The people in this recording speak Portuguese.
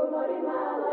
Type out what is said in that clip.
trunco mori